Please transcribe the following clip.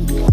Yeah.